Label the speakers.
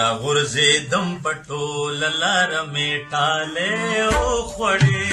Speaker 1: راغورځېدم په ټوله لاره مې ټالې وخوړې